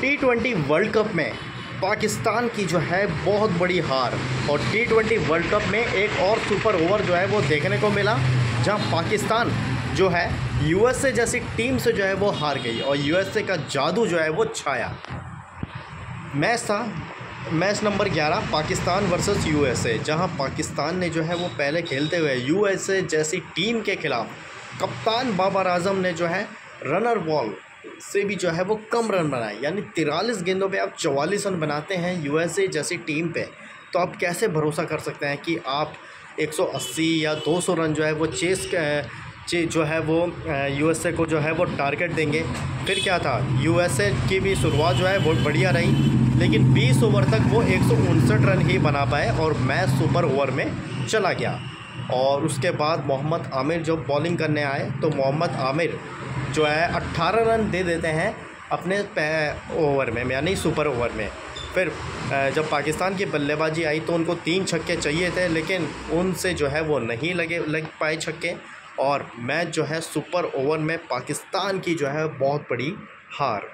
T world cup में पाकिस्तान की जो है बहुत बड़ी हार। और टी वर्ल्ड कप में एक और सुपर ओवर जो है वो देखने को मिला, जहाँ पाकिस्तान जो है यूएसए जैसी टीम से जो है वो हार गई और यूएसए का जादू जो है वो छाया। मैच था, match number 11 Pakistan versus USA जहाँ पाकिस्तान ने जो है वो पहले खेलते हुए यूएसए जैसी टीम के खिलाफ कप्तान बाबर आज़म ने जो है रनर बॉल से भी जो है वो कम रन बनाए। यानी तिरालीस गेंदों पे आप चवालीस रन बनाते हैं यूएसए जैसी टीम पे तो आप कैसे भरोसा कर सकते हैं कि आप 180 या 200 रन जो है वो चेस चे, जो है वो यूएसए को जो है वो टारगेट देंगे। फिर क्या था, यूएसए की भी शुरुआत जो है बहुत बढ़िया रही, लेकिन 20 ओवर तक वो एक सौ उनसठ रन ही बना पाए और मैच सुपर ओवर में चला गया। और उसके बाद मोहम्मद आमिर जब बॉलिंग करने आए तो मोहम्मद आमिर जो है अट्ठारह रन दे देते हैं अपने ओवर में, यानी सुपर ओवर में। फिर जब पाकिस्तान की बल्लेबाजी आई तो उनको तीन छक्के चाहिए थे, लेकिन उनसे जो है वो नहीं लगे, लग पाए छक्के। और मैच जो है सुपर ओवर में पाकिस्तान की जो है बहुत बड़ी हार।